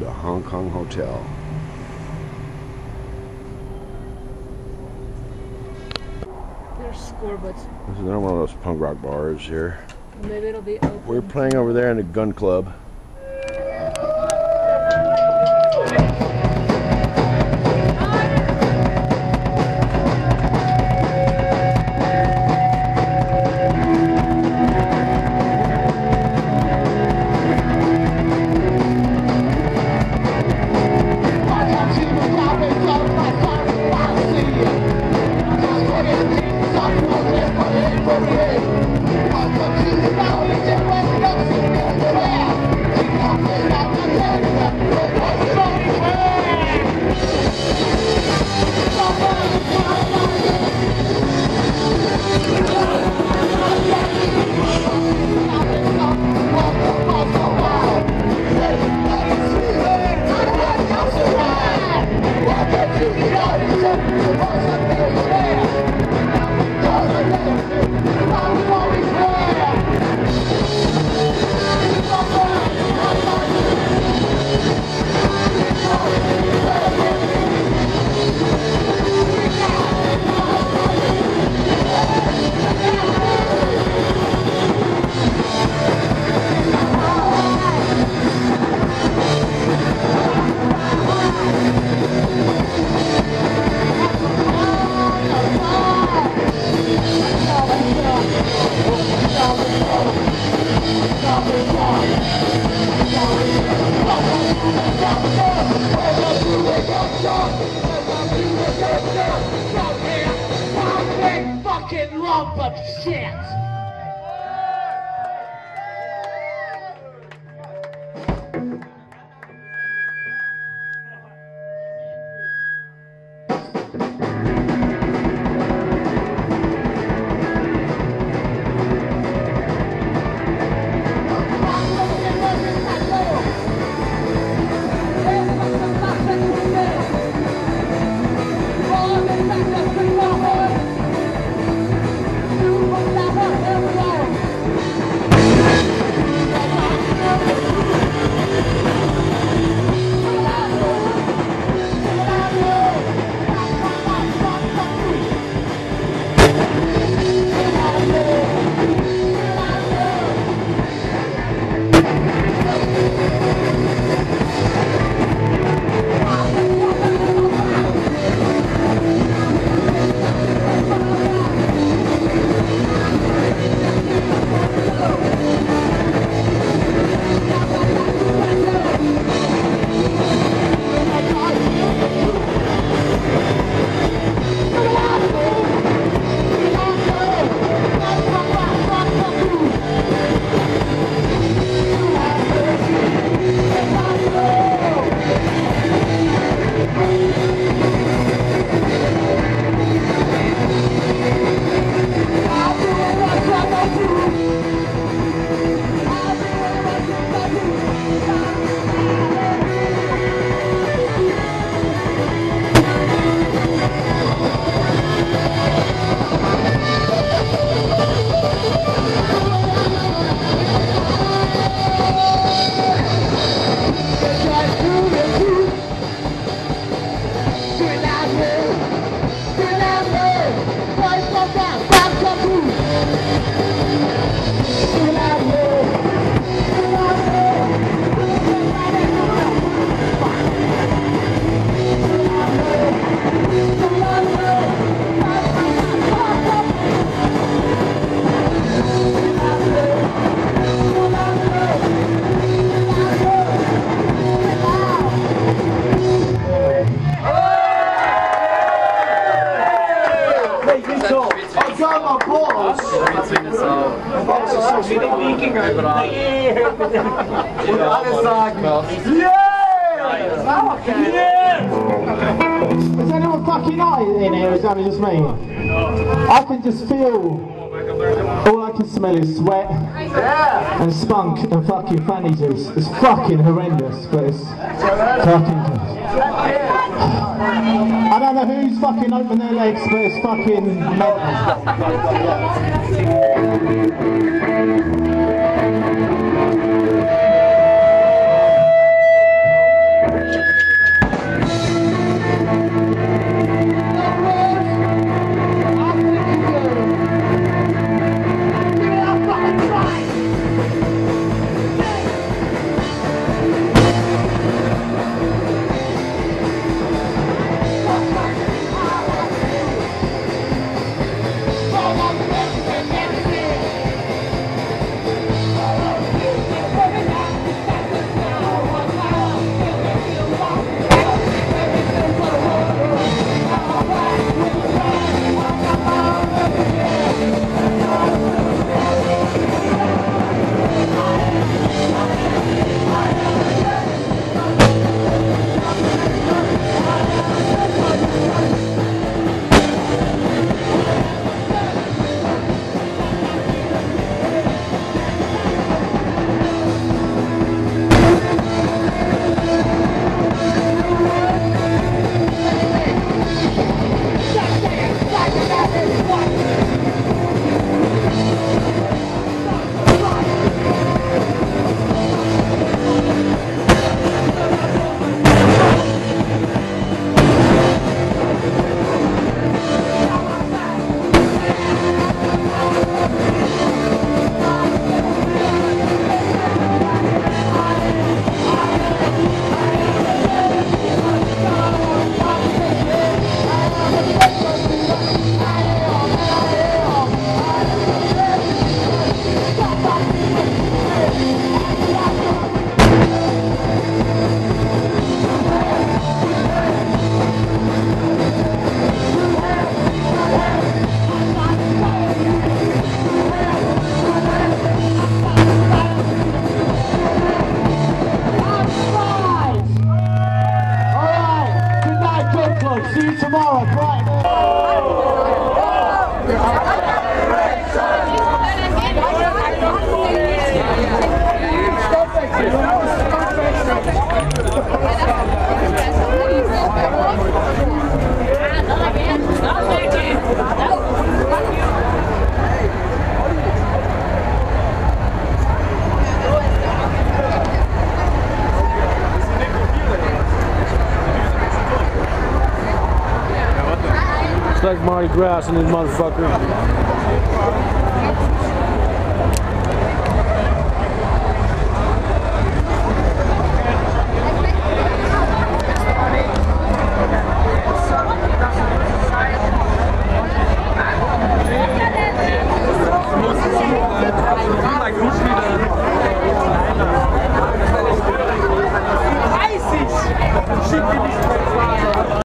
the Hong Kong Hotel. There's scoreboards. This is another one of those punk rock bars here. Maybe it'll be open. We're playing over there in the gun club. Fucking lump of shit! Is anyone fucking high in here? Is that just me? I can just feel. All I can smell is sweat and spunk and fucking fanny juice. It's fucking horrendous, but it's fucking good. I don't know who's fucking opened their legs, but it's fucking mental. tomorrow. Brighton. It's like Mardi Gras in this motherfucker.